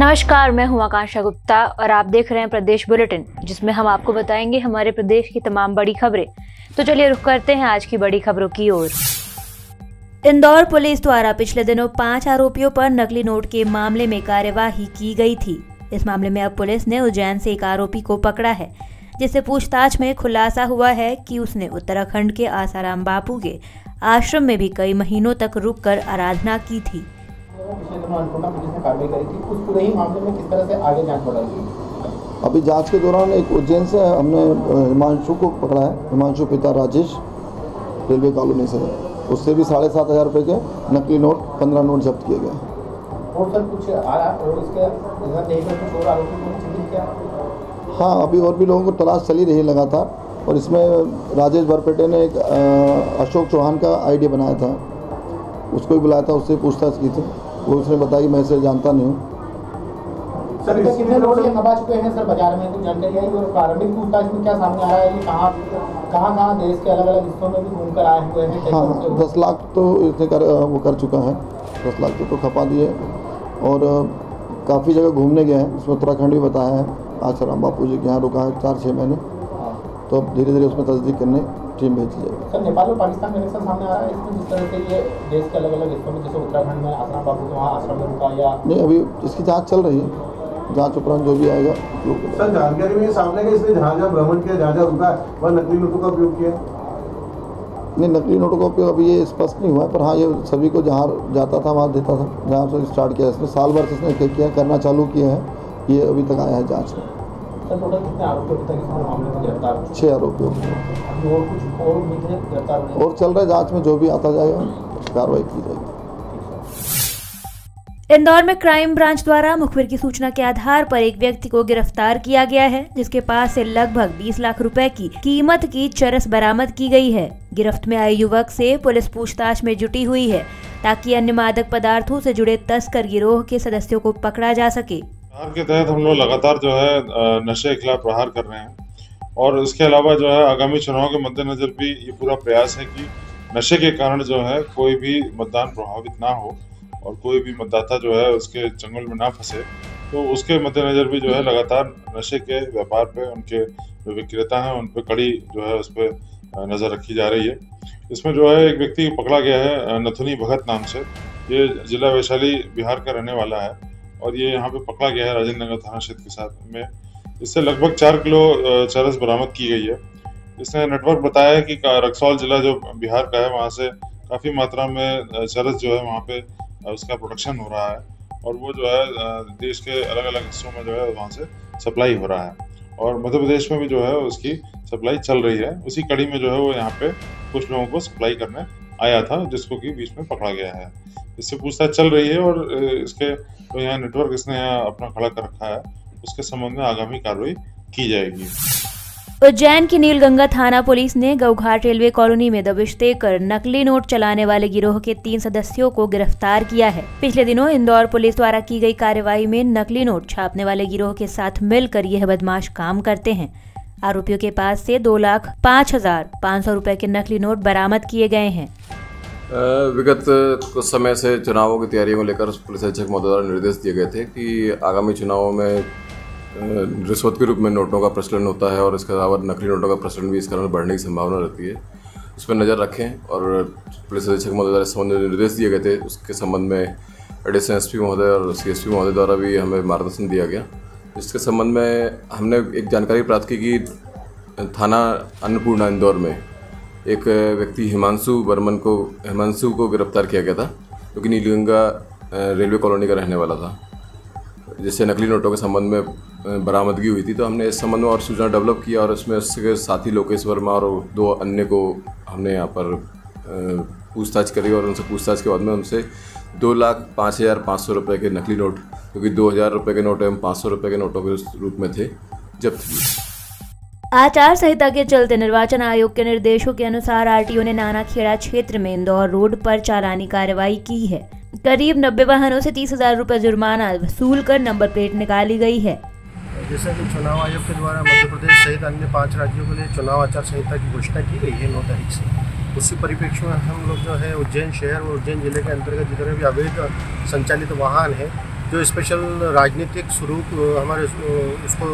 नमस्कार, मैं हूँ आकांक्षा गुप्ता और आप देख रहे हैं प्रदेश बुलेटिन, जिसमें हम आपको बताएँगे हमारे प्रदेश की तमाम बड़ी खबरें। तो चलिए रुख करते हैं आज की बड़ी खबरों की ओर। इंदौर पुलिस द्वारा पिछले दिनों पाँच आरोपियों पर नकली नोट के मामले में कार्यवाही की गई थी। इस मामले में अब पुलिस ने उज्जैन से एक आरोपी को पकड़ा है, जिससे पूछताछ में खुलासा हुआ है कि उसने उत्तराखंड के आसाराम बापू के आश्रम में भी कई महीनों तक रुककर आराधना की थी। अन्नपूर्णा पुलिस ने कार्रवाई करी थी उस पूरे ही मामले में किस तरह से आगे जाँच बढ़ाई गई अभी जाँच के दौरान एक उज्जैन से हमने हिमांशु को पकड़ा है हिमांशु पिता राजेश रेलवे कॉलोनी से। उससे भी साढ़े सात हज़ार रुपये के नकली नोट पंद्रह नोट जब्त किए गए। और सर कुछ आया और इसके हाँ अभी और भी लोगों को तलाश चली रही है लगातार और इसमें राजेश भरपेटे ने एक अशोक चौहान का आईडी बनाया था। उसको भी बुलाया था उससे पूछताछ की थी। वो उसने बताया कि मैं इसे जानता नहीं हूँ। सर अभी कितने लोग ये खबा चुके हैं सर बाज़ार में? कुछ जानकारी आई और प्रारंभिक पूछताछ में क्या सामने आ रहा है? ये कहाँ कहाँ कहाँ देश के अलग अलग हिस्सों में भी घूमकर आए हुए हैं? हाँ दस लाख तो इसने कर वो कर चुका है। दस लाख तो, तो खपा दिए और काफ़ी जगह घूमने गए हैं। उसमें उत्तराखंड भी बताया है। आसाराम बापू जी के यहाँ रुका है चार छः महीने। हाँ। तो अब धीरे धीरे उसमें तस्दीक करने टीम भेजी जाएगी। सर नेपाल और पाकिस्तान कनेक्शन सामने आ रहा है इसमें जिस तरह से ये देश के अलग अलग हिस्सों में जैसे उत्तराखंड में आसाराम बाबू के वहाँ आश्रम या नहीं अभी इसकी जाँच चल रही है। जाँच उपरांत जो भी आएगा लोग सर जानकारी में ये सामने कि इसने जहाँ जहाँ भ्रमण किया जहाँ जहाँ रुका वहाँ नकली नोटों का उपयोग किया। नहीं नकली नोटों का उपयोग अभी ये स्पष्ट नहीं हुआ है, पर हाँ ये सभी को जहाँ जाता था वहाँ देता था जहाँ से स्टार्ट किया इसने साल भर से इसने क्या किया करना चालू किया है ये अभी तक आया है जाँच में। सर टोटल कितने आरोपी अभी तक इस पूरे मामले में गिरफ़्तार हो चुके छः आरोपियों हैं? और चल रहा है जाँच में जो भी आता जाएगा कार्रवाई की जाएगी। इंदौर में क्राइम ब्रांच द्वारा मुखबिर की सूचना के आधार पर एक व्यक्ति को गिरफ़्तार किया गया है जिसके पास से लगभग 20 लाख रुपए की कीमत की चरस बरामद की गई है। गिरफ्त में आए युवक से पुलिस पूछताछ में जुटी हुई है ताकि अन्य मादक पदार्थों से जुड़े तस्कर गिरोह के सदस्यों को पकड़ा जा सके। प्रहार के तहत हम लोग लगातार जो है नशे के खिलाफ प्रहार कर रहे हैं। और इसके अलावा जो है, आगामी चुनाव के मद्देनजर भी ये पूरा प्रयास है कि नशे के कारण जो है, कोई भी मतदान प्रभावित ना हो और कोई भी मतदाता जो है, उसके चंगुल में ना फंसे। तो उसके मद्देनजर भी जो है, लगातार नशे के व्यापार पे उनके जो विक्रेता हैं, उन पे कड़ी जो है, उस पर नज़र रखी जा रही है। इसमें जो है, एक व्यक्ति पकड़ा गया है, नथुनी भगत नाम से। ये जिला वैशाली बिहार का रहने वाला है। और ये यहाँ पे पकड़ा गया है राजेंद्र नगर थाना क्षेत्र के साथ में। इससे लगभग चार किलो चरस बरामद की गई है। इसने नेटवर्क बताया है कि, रक्सौल जिला जो बिहार का है, वहाँ से काफ़ी मात्रा में चरस जो है वहाँ पे उसका प्रोडक्शन हो रहा है। और वो जो है देश के अलग अलग हिस्सों में जो है, वहाँ से सप्लाई हो रहा है। और मध्य प्रदेश में भी जो है, उसकी सप्लाई चल रही है। उसी कड़ी में जो है, वो यहाँ पे कुछ लोगों को सप्लाई करने आया था, जिसको कि बीच में पकड़ा गया है। इससे पूछताछ चल रही है और इसके, जो यहाँ नेटवर्क इसने यहाँ अपना खड़ा कर रखा है, उसके संबंध में आगामी कार्रवाई की जाएगी। उज्जैन की नीलगंगा थाना पुलिस ने गौघाट रेलवे कॉलोनी में दबिश देकर नकली नोट चलाने वाले गिरोह के तीन सदस्यों को गिरफ़्तार किया है। पिछले दिनों इंदौर पुलिस द्वारा की गई कार्रवाई में नकली नोट छापने वाले गिरोह के साथ मिलकर यह बदमाश काम करते हैं। आरोपियों के पास से दो लाख पाँच हज़ार पाँच सौ रूपए के नकली नोट बरामद किए गए हैं। विगत कुछ समय से चुनावों की तैयारियों को लेकर पुलिस अधीक्षक महोदय द्वारा निर्देश दिए गए थे कि आगामी चुनावों में रिश्वत के रूप में नोटों का प्रचलन होता है और इसके अलावा नकली नोटों का प्रचलन भी इस कारण बढ़ने की संभावना रहती है। उस पर नज़र रखें और पुलिस अधीक्षक महोदय द्वारा संबंध में निर्देश दिए गए थे। उसके संबंध में एडिशनल एस महोदय और सीएसपी महोदय द्वारा भी हमें मार्गदर्शन दिया गया। इसके संबंध में हमने एक जानकारी प्राप्त की कि थाना अन्नपूर्णा इंदौर में एक व्यक्ति हिमांशु बर्मन को, हिमांशु को गिरफ़्तार किया गया था, जो कि नीलगंगा रेलवे कॉलोनी का रहने वाला था। जिससे नकली नोटों के संबंध में बरामदगी हुई थी तो हमने इस संबंध में और सूचना डेवलप किया और उसमें उसके साथी लोकेश वर्मा और दो अन्य को हमने यहाँ पर पूछताछ करी और उनसे पूछताछ के बाद में उनसे दो लाख पाँच हज़ार पाँच सौ रुपये के नकली नोट, क्योंकि दो हज़ार रुपये के नोट एवं पाँच सौ रुपये के नोटों के रूप में थे, जब्त किए। आचार संहिता के चलते निर्वाचन आयोग के निर्देशों के अनुसार आरटीओ ने नाना खेड़ा क्षेत्र में इंदौर रोड पर चालानी कार्रवाई की है। करीब नब्बे वाहनों से तीस हज़ार रूपए जुर्माना वसूल कर नंबर प्लेट निकाली गई है। जैसा कि चुनाव आयोग के द्वारा मध्य प्रदेश सहित अन्य पाँच राज्यों के लिए चुनाव आचार संहिता की घोषणा की गई है नौ तारीख से। उसी परिप्रेक्ष्य में हम लोग जो है उज्जैन शहर और उज्जैन ज़िले के अंतर्गत जितने भी अवैध संचालित वाहन है, जो स्पेशल राजनीतिक स्वरूप हमारे उसको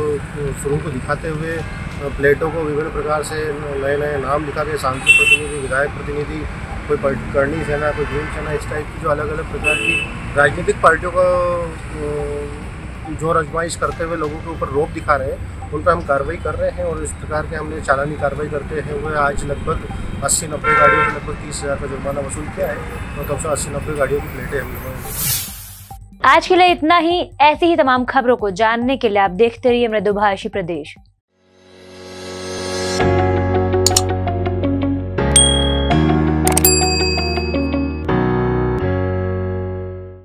स्वरूप को दिखाते हुए प्लेटों को विभिन्न प्रकार से नए नए नाम लिखा के सांसद प्रतिनिधि, विधायक प्रतिनिधि, कोई करनी सेना, कोई भीम सेना, इस टाइप की जो अलग अलग प्रकार की राजनीतिक पार्टियों का जो रजमाइश करते हुए लोगों के ऊपर रोप दिखा रहे हैं, उन पर हम कार्रवाई कर रहे हैं और इस प्रकार के हमने चालानी कार्रवाई करते हुए आज लगभग अस्सी नब्बे गाड़ियों में लगभग तीस हज़ार का जुर्माना वसूल किया है और तब से अस्सी नब्बे गाड़ियों की प्लेटें हम लोगों आज के लिए इतना ही, ऐसी ही तमाम खबरों को जानने के लिए आप देखते रहिए मृदुभाषी प्रदेश।